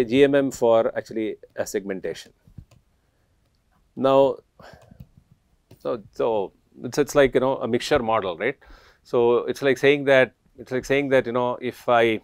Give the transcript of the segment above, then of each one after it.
okay, GMM for actually a segmentation. Now, so, so it's, it's like you know a mixture model, right? So it's like saying that it's like saying that you know if I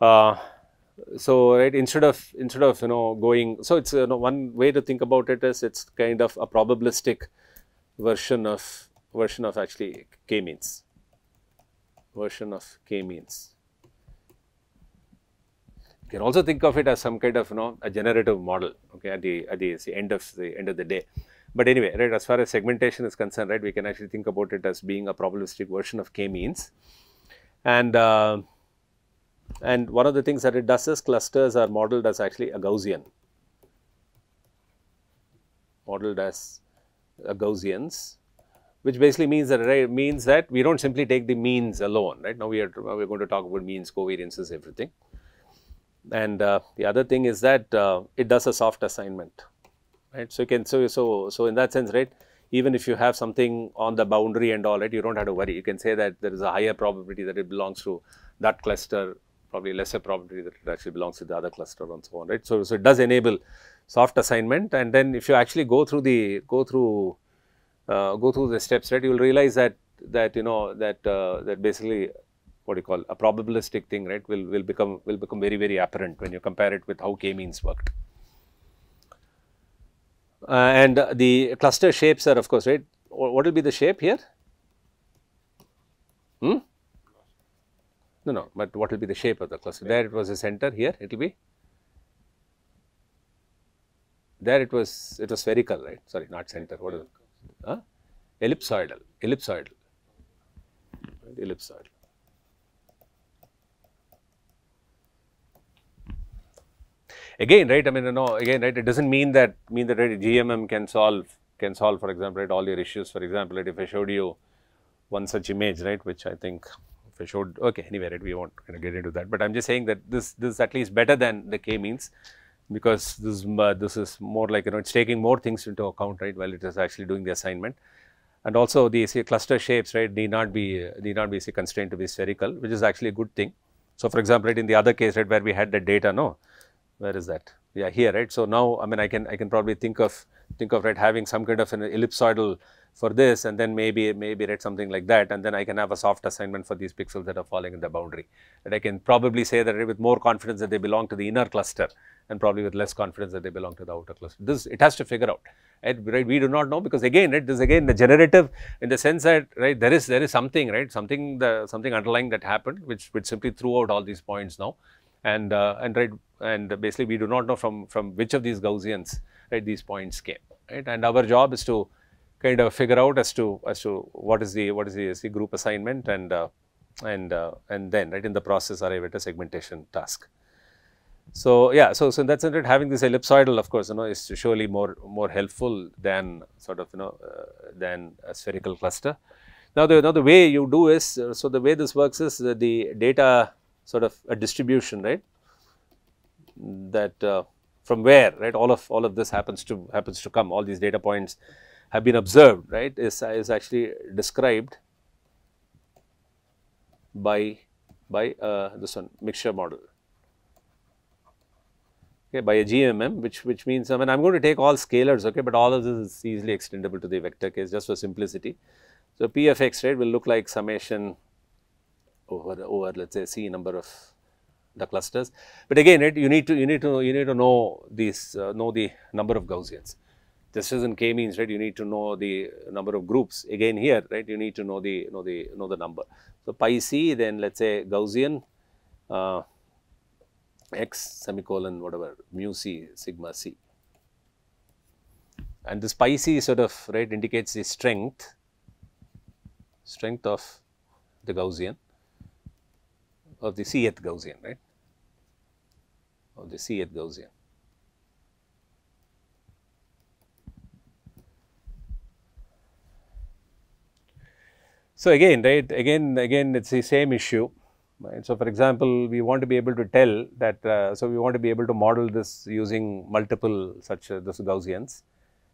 uh, so right instead of instead of you know going so it's you know one way to think about it is it's kind of a probabilistic version of version of actually k means version of k means you can also think of it as some kind of you know a generative model okay at the at the, end of the end of the day but anyway right as far as segmentation is concerned right we can actually think about it as being a probabilistic version of k means and uh, and one of the things that it does is clusters are modeled as actually a Gaussian, modeled as a Gaussians, which basically means that right, means that we do not simply take the means alone, right. Now we are we are going to talk about means, covariances, everything. And uh, the other thing is that uh, it does a soft assignment, right. So you can so so so in that sense, right. Even if you have something on the boundary and all, right, you do not have to worry. You can say that there is a higher probability that it belongs to that cluster probably lesser probability that it actually belongs to the other cluster and so on, right. So, so it does enable soft assignment and then if you actually go through the go through uh, go through the steps, right, you will realize that that you know that uh, that basically what do you call a probabilistic thing, right, will will become will become very very apparent when you compare it with how k means worked. Uh, and the cluster shapes are of course right. What will be the shape here? Hmm? No, no, but what will be the shape of the cluster? There it was a center, here it will be. There it was, it was spherical, right? Sorry, not center, what is it? Huh? Ellipsoidal, ellipsoidal, ellipsoidal. Again, right, I mean, you know, again, right, it does not mean that, mean that right, GMM can solve, can solve, for example, right, all your issues. For example, right, if I showed you one such image, right, which I think if I showed okay anyway right we won't kind of get into that but I'm just saying that this this is at least better than the k means because this uh, this is more like you know it's taking more things into account right while it is actually doing the assignment and also the say, cluster shapes right need not be uh, need not be say, constrained to be spherical which is actually a good thing. So, for example, right in the other case right where we had the data no where is that yeah here right. So, now I mean I can I can probably think of think of right having some kind of an ellipsoidal for this and then maybe maybe write something like that and then I can have a soft assignment for these pixels that are falling in the boundary. And I can probably say that with more confidence that they belong to the inner cluster and probably with less confidence that they belong to the outer cluster. This it has to figure out right, right we do not know because again right this again the generative in the sense that right there is there is something right something the something underlying that happened which which simply threw out all these points now and uh, and right and basically we do not know from from which of these Gaussians right these points came right and our job is to kind of figure out as to as to what is the what is the, the group assignment and uh, and uh, and then right in the process arrive at a segmentation task. So yeah, so so in that sense, having this ellipsoidal, of course, you know, is surely more more helpful than sort of you know uh, than a spherical cluster. Now the now the way you do is uh, so the way this works is the data sort of a distribution, right? That uh, from where right all of all of this happens to happens to come all these data points have been observed right is, is actually described by by uh, this one mixture model okay by a GMM which which means I mean I am going to take all scalars okay but all of this is easily extendable to the vector case just for simplicity. So, P of x right will look like summation over over let us say c number of the clusters, but again right you need to you need to you need to know these uh, know the number of Gaussians. Just as in k means right you need to know the number of groups. Again here right you need to know the know the know the number. So, pi c then let us say Gaussian uh, x semicolon whatever mu c sigma c. And this pi c sort of right indicates the strength strength of the Gaussian of the cth Gaussian right of the cth Gaussian. So, again right again again it is the same issue right. So, for example, we want to be able to tell that uh, so we want to be able to model this using multiple such uh, this Gaussians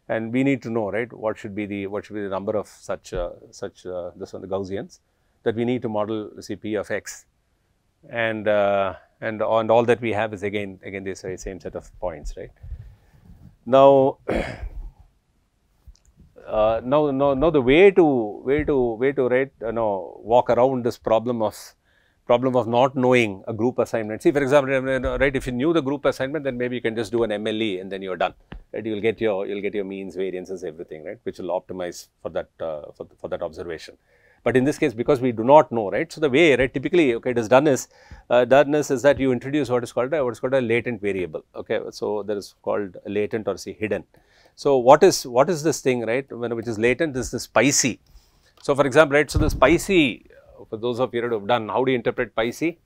and we need to know right what should be the what should be the number of such uh, such uh, this one the Gaussians that we need to model CP of x and uh, and and all that we have is again again this very same set of points, right? Now, uh, now, now, now the way to way to way to right, you know, walk around this problem of problem of not knowing a group assignment. See, for example, right, if you knew the group assignment, then maybe you can just do an MLE and then you're done. Right, you'll get your you'll get your means, variances, everything, right, which will optimize for that uh, for, for that observation. But in this case, because we do not know, right? So the way, right, typically, okay, it is done is, uh, done is, is that you introduce what is called a, what is called a latent variable. Okay, so that is called latent or say hidden. So what is what is this thing, right? When which is latent, this is pi c. So for example, right, so the pi c, for those of you who have done, how do you interpret pi c?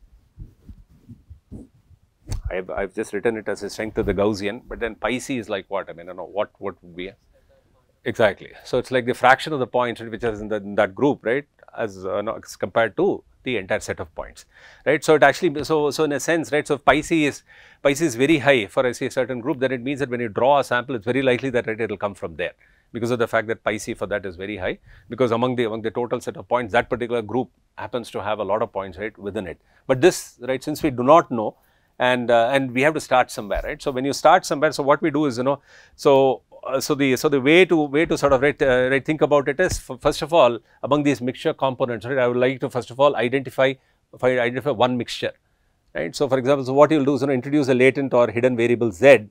I've, I've just written it as a strength of the Gaussian, but then pi c is like what? I mean, I don't know what what would be. Exactly. So it's like the fraction of the points which is in, the, in that group, right? As, uh, as compared to the entire set of points, right? So it actually, so so in a sense, right? So if pi c is pi c is very high for a, say, a certain group, then it means that when you draw a sample, it's very likely that right, it will come from there because of the fact that pi c for that is very high because among the among the total set of points that particular group happens to have a lot of points right within it. But this right since we do not know and uh, and we have to start somewhere right. So when you start somewhere so what we do is you know so uh, so the so the way to way to sort of right, uh, right think about it is first of all among these mixture components right I would like to first of all identify identify one mixture right. So for example, so what you will do is you know, introduce a latent or hidden variable z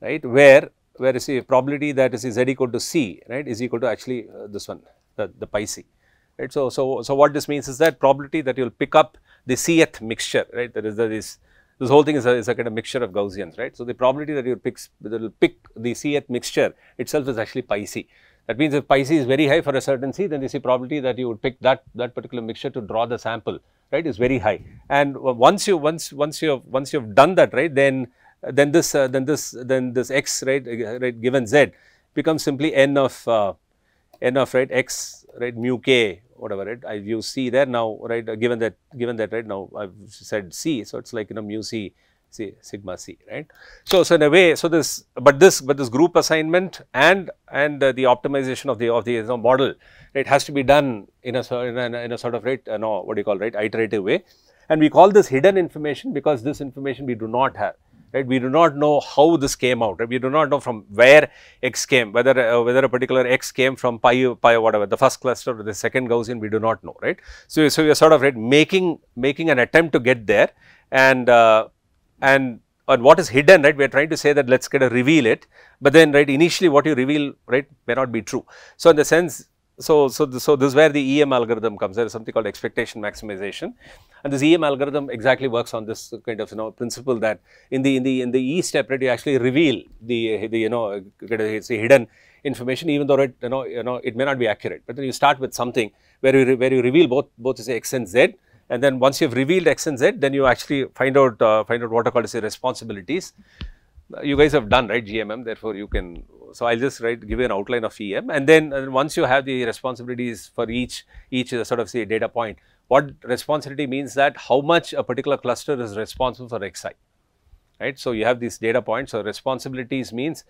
right where where you see probability that is z equal to c right is equal to actually uh, this one the, the pi c right. So, so, so what this means is that probability that you will pick up the cth mixture right that is that is this whole thing is a, is a kind of mixture of Gaussians, right. So, the probability that you pick, that will pick the Cth mixture itself is actually pi c. That means if pi c is very high for a certain C, then the C probability that you would pick that, that particular mixture to draw the sample, right, is very high. And once you, once, once you have, once you have done that, right, then, then this, uh, then this, then this x, right, right, given z becomes simply n of, uh, n of, right, x, right, mu k whatever right? I use C there now right? Uh, given that given that right now I've said C so it's like you know mu C C sigma C right. So, so in a way so this but this but this group assignment and and uh, the optimization of the of the you know, model right has to be done in a, in a, in a sort of right you know what do you call right iterative way. And we call this hidden information because this information we do not have right. We do not know how this came out, right? We do not know from where x came, whether uh, whether a particular x came from pi, pi whatever, the first cluster or the second Gaussian, we do not know, right. So, so we are sort of right making, making an attempt to get there and, uh, and what is hidden, right? We are trying to say that let's kind of reveal it, but then, right, initially what you reveal, right, may not be true. So, in the sense, so, so, this, so this is where the EM algorithm comes. There is something called expectation maximization, and this EM algorithm exactly works on this kind of you know principle that in the in the in the E step, right, you actually reveal the the you know it's hidden information, even though it you know you know it may not be accurate. But then you start with something where you where you reveal both both say x and z, and then once you have revealed x and z, then you actually find out uh, find out what are called say responsibilities. You guys have done right GMM, therefore you can so, I will just write give you an outline of EM and then uh, once you have the responsibilities for each, each sort of say data point, what responsibility means that how much a particular cluster is responsible for xi, right. So, you have these data points. So, responsibilities means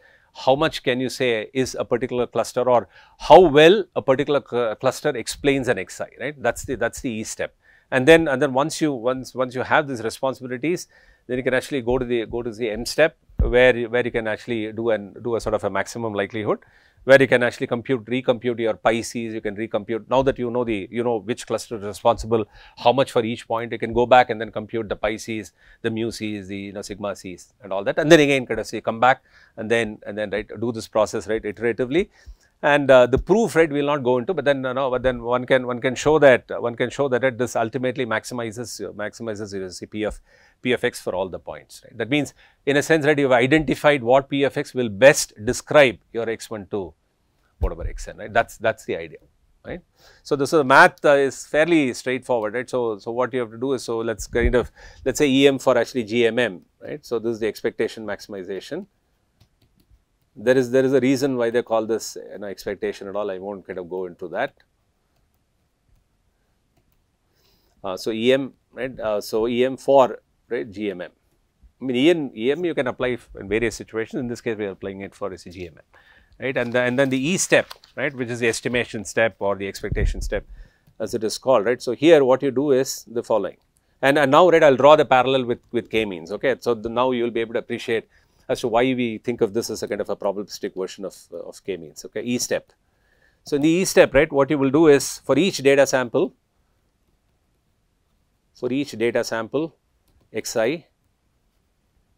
how much can you say is a particular cluster or how well a particular cluster explains an xi, right. That is the, that is the E step. And then, and then once you, once, once you have these responsibilities, then you can actually go to the, go to the M step where, where you can actually do and do a sort of a maximum likelihood where you can actually compute, recompute your pi c's, you can recompute. Now that you know the, you know which cluster is responsible, how much for each point, you can go back and then compute the pi c's, the mu c's, the you know sigma c's and all that. And then again kind of say come back and then, and then right do this process right iteratively. And uh, the proof right we will not go into, but then know, but then one can one can show that one can show that right, this ultimately maximizes maximizes your CPF P of x for all the points. Right? That means, in a sense that you have identified what P of x will best describe your x1 to whatever xn, right? That's that's the idea, right? So this is the math uh, is fairly straightforward, right? So so what you have to do is so let's kind of let's say EM for actually GMM, right? So this is the expectation maximization. There is there is a reason why they call this you know expectation at all. I won't kind of go into that. Uh, so EM, right? Uh, so EM for right, GMM. I mean, EM, EM you can apply in various situations. In this case, we are applying it for a GMM, right? And, the, and then the E step, right, which is the estimation step or the expectation step as it is called, right. So, here what you do is the following. And, and now, right, I will draw the parallel with, with k-means, okay. So, the, now you will be able to appreciate as to why we think of this as a kind of a probabilistic version of, uh, of k-means, okay, E step. So, in the E step, right, what you will do is for each data sample, for each data sample xi,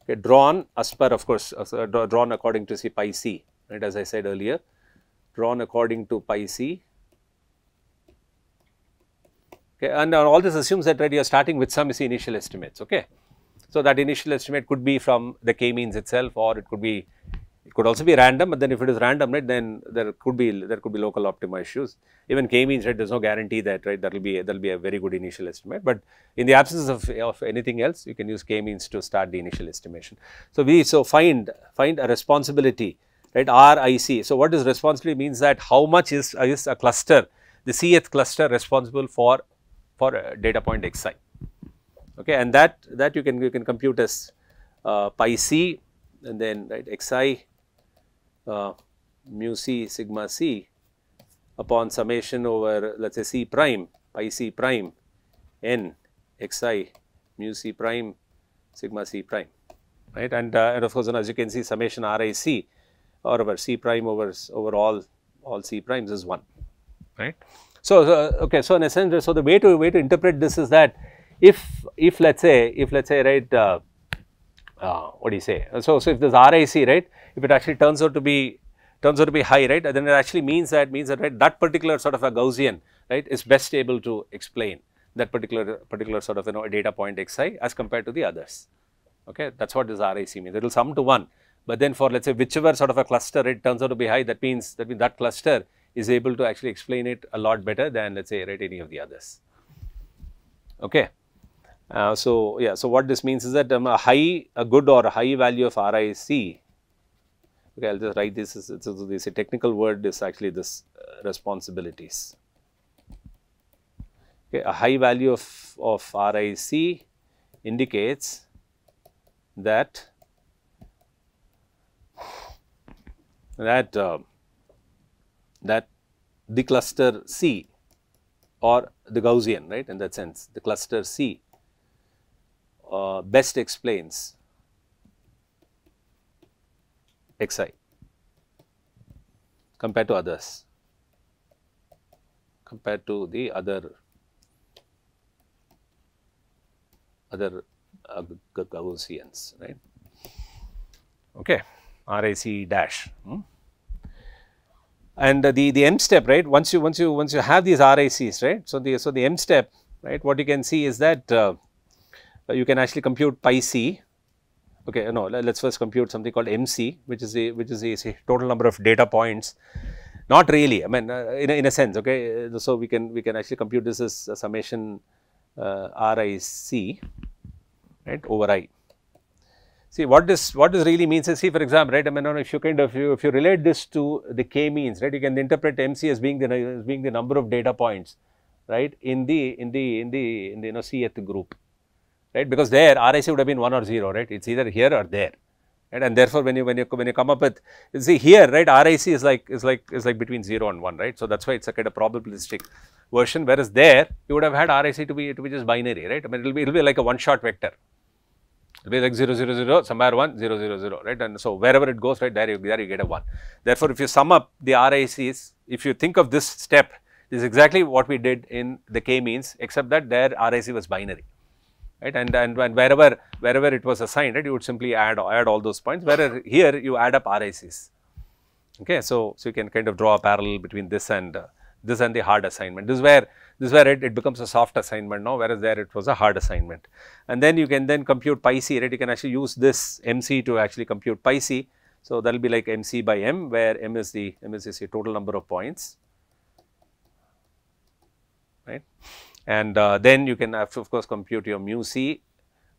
okay, drawn as per of course, uh, drawn according to see pi c, right, as I said earlier, drawn according to pi c. Okay and uh, all this assumes that right you are starting with some initial estimates okay? So that initial estimate could be from the k means itself or it could be it could also be random but then if it is random right then there could be there could be local optima issues. Even k means right there is no guarantee that right there will be there will be a very good initial estimate. But in the absence of, of anything else you can use k means to start the initial estimation. So we so find find a responsibility right RIC so what is responsibility means that how much is is a cluster the cth cluster responsible for for data point xi okay and that that you can you can compute as uh, pi c and then right xi uh, mu c sigma c upon summation over let us say c prime pi c prime n xi mu c prime sigma c prime right and uh, and of course as you can see summation ric or over c prime over over all all c primes is 1 right so, okay, so in a sense, so the way to way to interpret this is that if if let's say if let's say right, uh, uh, what do you say? So, so if this RIC right, if it actually turns out to be turns out to be high right, then it actually means that means that right that particular sort of a Gaussian right is best able to explain that particular particular sort of you know data point xi as compared to the others. Okay, that's what this RIC means. It will sum to one, but then for let's say whichever sort of a cluster it turns out to be high, that means that means that cluster is able to actually explain it a lot better than let us say right any of the others. Okay. Uh, so, yeah, so what this means is that um, a high, a good or a high value of RIC, okay, I will just write this, as, this a technical word is actually this uh, responsibilities. Okay, a high value of, of RIC indicates that that uh, that the cluster C or the Gaussian right in that sense the cluster C uh, best explains xi compared to others compared to the other other uh, Gaussians right okay RIC dash. Hmm? and the the m step right once you once you once you have these RICs, right so the so the m step right what you can see is that uh, you can actually compute pi c okay no let us first compute something called mc which is a which is a, a total number of data points. Not really i mean uh, in, a, in a sense okay? So we can we can actually compute this as summation uh, ric right over i. See what this what this really means is see for example right I mean if you kind of you, if you relate this to the k means right you can interpret MC as being the as being the number of data points right in the in the in the in the you know cth group right? Because there RIC would have been 1 or 0 right? It is either here or there right? And therefore when you when you when you come up with see here right RIC is like is like is like between 0 and 1 right? So that's why it's a kind of probabilistic version. Whereas there you would have had RIC to be to be just binary right? I mean it will be it will be like a one hot vector. It will be like 0, 0, 0, somewhere 1, 0, 0, 0, right. And so, wherever it goes, right, there you, there you get a 1. Therefore, if you sum up the RICs, if you think of this step, this is exactly what we did in the K means, except that there RIC was binary, right. And, and, and wherever, wherever it was assigned, right, you would simply add, add all those points, whereas here you add up RICs. Okay, so, so you can kind of draw a parallel between this and uh, this and the hard assignment. This is where this is where it, it becomes a soft assignment now, whereas there it was a hard assignment. And then you can then compute pi c, right? You can actually use this MC to actually compute pi c. So, that will be like MC by M, where M is the M is the total number of points, right? And uh, then you can have, of course compute your mu c,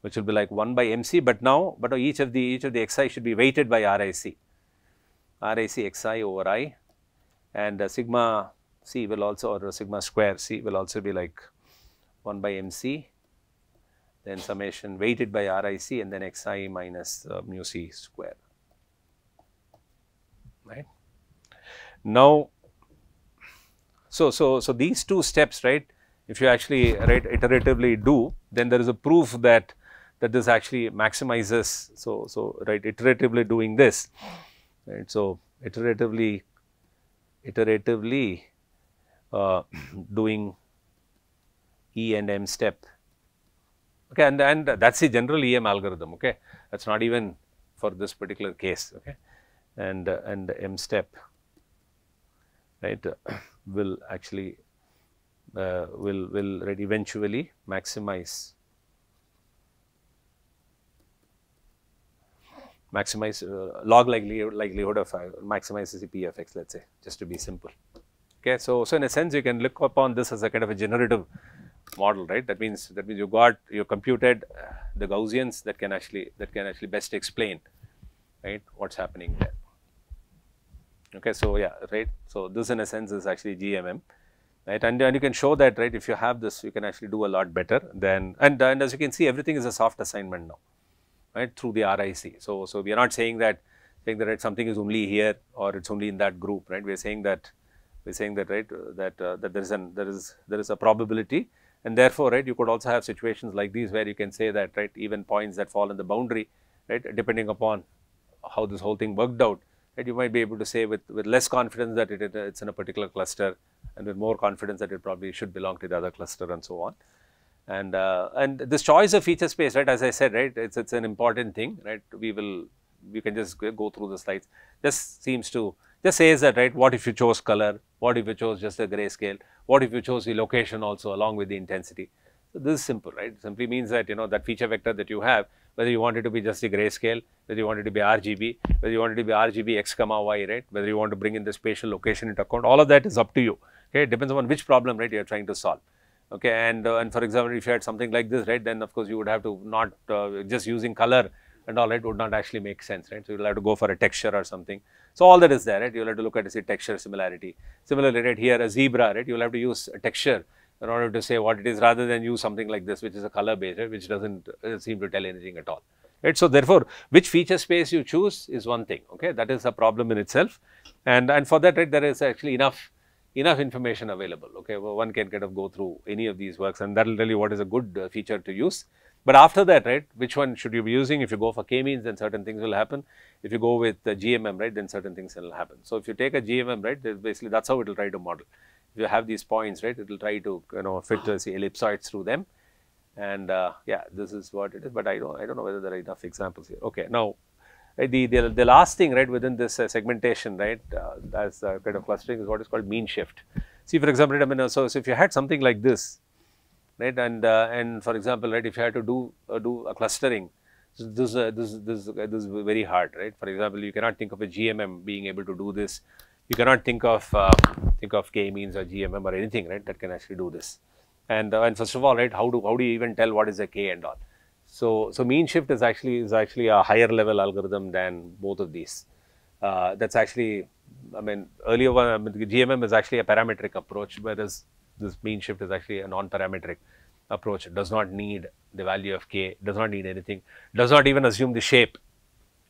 which will be like 1 by MC, but now, but each of the each of the xi should be weighted by RIC, RIC xi over i, and uh, sigma C will also or sigma square C will also be like 1 by MC then summation weighted by RIC and then Xi minus uh, mu C square. Right. Now, so, so, so these two steps right if you actually right iteratively do then there is a proof that that this actually maximizes. So, so right iteratively doing this, right. So, iteratively, iteratively uh, doing E and M step, okay, and and that's the general EM algorithm, okay. That's not even for this particular case, okay, and uh, and M step, right, uh, will actually uh, will will eventually maximize maximize uh, log likelihood, likelihood of uh, the p of x let us say just to be simple. Okay. So, so in a sense you can look upon this as a kind of a generative model right that means that means you got you computed uh, the Gaussians that can actually that can actually best explain right what is happening there. Okay. So, yeah right. So, this in a sense is actually GMM right and, and you can show that right if you have this you can actually do a lot better than and, and as you can see everything is a soft assignment now right through the RIC. So, so we are not saying that saying that right, something is only here or it's only in that group, right? We are saying that we are saying that right that uh, that there is an there is there is a probability and therefore right you could also have situations like these where you can say that right even points that fall in the boundary right depending upon how this whole thing worked out you might be able to say with with less confidence that it it's in a particular cluster and with more confidence that it probably should belong to the other cluster and so on. And uh, and this choice of feature space right as i said right it's it's an important thing right? We will we can just go through the slides. Just seems to just says that right what if you chose color? What if you chose just a grayscale? What if you chose the location also along with the intensity? So this is simple right? It simply means that you know that feature vector that you have whether you want it to be just a grayscale whether you want it to be rgb whether you want it to be rgb x comma y right? Whether you want to bring in the spatial location into account all of that is up to you okay? It depends on which problem right you are trying to solve okay? And uh, and for example if you had something like this right then of course you would have to not uh, just using color and all right would not actually make sense right? So you'll have to go for a texture or something. So all that is there right? You'll have to look at say texture similarity. Similarly right here a zebra right? You'll have to use a texture in order to say what it is rather than use something like this which is a color based right, which doesn't uh, seem to tell anything at all right so therefore which feature space you choose is one thing okay that is a problem in itself and and for that right there is actually enough enough information available. Okay, well, one can kind of go through any of these works, and that will tell you what is a good uh, feature to use. But after that, right, which one should you be using? If you go for k-means, then certain things will happen. If you go with the GMM, right, then certain things will happen. So if you take a GMM, right, basically that's how it will try to model. If you have these points, right, it will try to you know fit uh, say ellipsoids through them, and uh, yeah, this is what it is. But I don't I don't know whether there are enough examples here. Okay, now Right? The, the, the last thing right within this uh, segmentation right uh, as uh, kind of clustering is what is called mean shift. See for example, right, I mean, so, so if you had something like this, right, and uh, and for example, right, if you had to do uh, do a clustering, so this uh, this this this is very hard, right? For example, you cannot think of a GMM being able to do this. You cannot think of think of k means or GMM or anything, right, that can actually do this. And and first of all, right, how do how do you even tell what is a k and all? So, so mean shift is actually is actually a higher level algorithm than both of these. Uh, that's actually, I mean, earlier one, I mean, GMM is actually a parametric approach, whereas this mean shift is actually a non-parametric approach. It does not need the value of k, does not need anything, does not even assume the shape,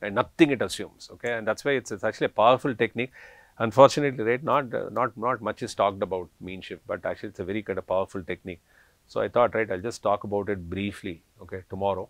and nothing it assumes. Okay, and that's why it's it's actually a powerful technique. Unfortunately, right, not not not much is talked about mean shift, but actually it's a very kind of powerful technique. So I thought, right, I'll just talk about it briefly, okay, tomorrow.